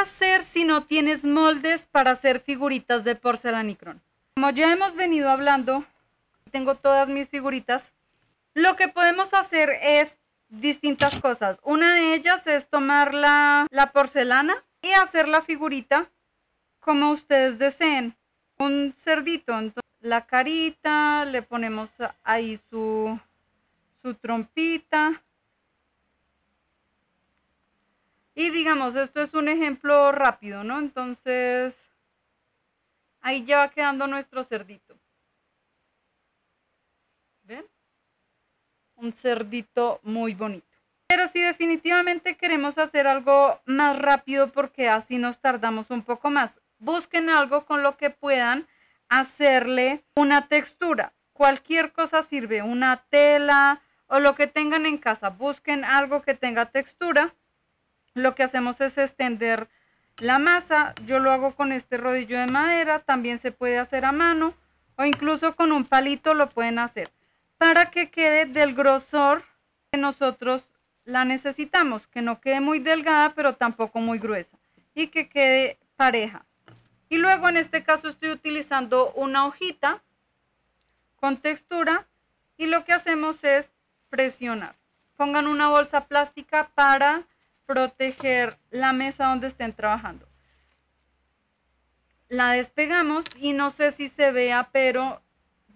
hacer si no tienes moldes para hacer figuritas de porcelanicrón? Como ya hemos venido hablando, tengo todas mis figuritas. Lo que podemos hacer es distintas cosas. Una de ellas es tomar la, la porcelana y hacer la figurita como ustedes deseen. Un cerdito, entonces la carita, le ponemos ahí su, su trompita. Y digamos, esto es un ejemplo rápido, ¿no? Entonces, ahí ya va quedando nuestro cerdito. ¿Ven? Un cerdito muy bonito. Pero si definitivamente queremos hacer algo más rápido porque así nos tardamos un poco más, busquen algo con lo que puedan hacerle una textura. Cualquier cosa sirve, una tela o lo que tengan en casa. Busquen algo que tenga textura. Lo que hacemos es extender la masa. Yo lo hago con este rodillo de madera. También se puede hacer a mano o incluso con un palito lo pueden hacer para que quede del grosor que nosotros la necesitamos, que no quede muy delgada pero tampoco muy gruesa y que quede pareja. Y luego en este caso estoy utilizando una hojita con textura y lo que hacemos es presionar. Pongan una bolsa plástica para proteger la mesa donde estén trabajando. La despegamos y no sé si se vea, pero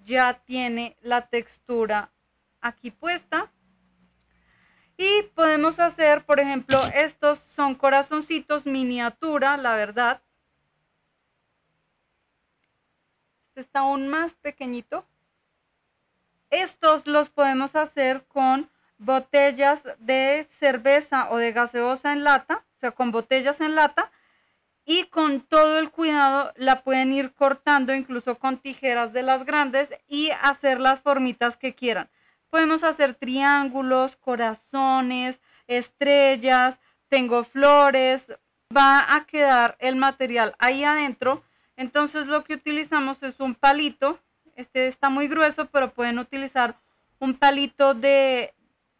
ya tiene la textura aquí puesta. Y podemos hacer, por ejemplo, estos son corazoncitos miniatura, la verdad. está aún más pequeñito. Estos los podemos hacer con botellas de cerveza o de gaseosa en lata, o sea, con botellas en lata. Y con todo el cuidado la pueden ir cortando, incluso con tijeras de las grandes y hacer las formitas que quieran. Podemos hacer triángulos, corazones, estrellas, tengo flores. Va a quedar el material ahí adentro entonces lo que utilizamos es un palito. Este está muy grueso, pero pueden utilizar un palito de,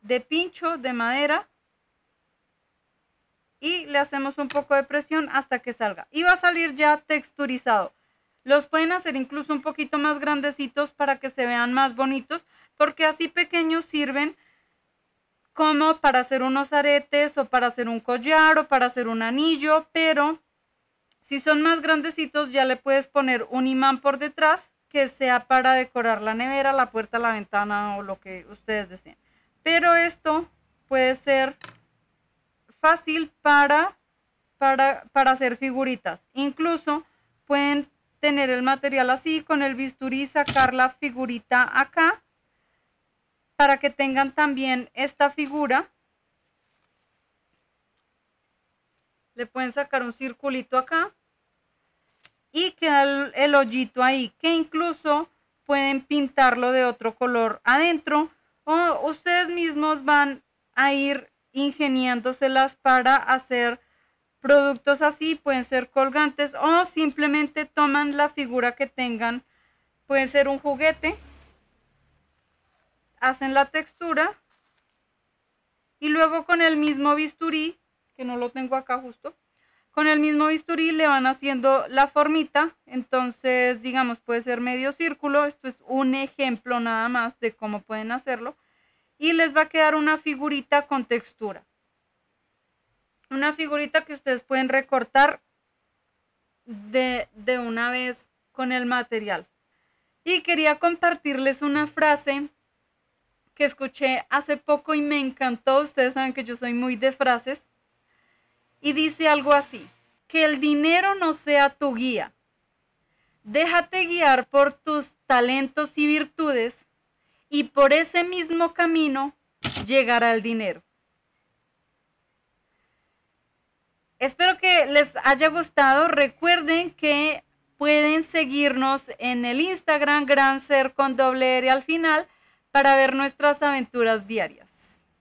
de pincho, de madera. Y le hacemos un poco de presión hasta que salga. Y va a salir ya texturizado. Los pueden hacer incluso un poquito más grandecitos para que se vean más bonitos, porque así pequeños sirven como para hacer unos aretes o para hacer un collar o para hacer un anillo, pero si son más grandecitos, ya le puedes poner un imán por detrás que sea para decorar la nevera, la puerta, la ventana o lo que ustedes deseen. Pero esto puede ser fácil para, para, para hacer figuritas. Incluso pueden tener el material así, con el bisturí sacar la figurita acá para que tengan también esta figura le pueden sacar un circulito acá y queda el, hoyito ahí, que incluso pueden pintarlo de otro color adentro o ustedes mismos van a ir ingeniándoselas para hacer productos así, pueden ser colgantes o simplemente toman la figura que tengan, pueden ser un juguete, hacen la textura y luego con el mismo bisturí que no lo tengo acá justo. Con el mismo bisturí le van haciendo la formita, entonces digamos puede ser medio círculo, esto es un ejemplo nada más de cómo pueden hacerlo y les va a quedar una figurita con textura. Una figurita que ustedes pueden recortar de, de una vez con el material. Y quería compartirles una frase que escuché hace poco y me encantó. Ustedes saben que yo soy muy de frases y dice algo así, que el dinero no sea tu guía. Déjate guiar por tus talentos y virtudes y por ese mismo camino llegará el dinero. Espero que les haya gustado. Recuerden que pueden seguirnos en el Instagram Gran Ser con doble R al final para ver nuestras aventuras diarias.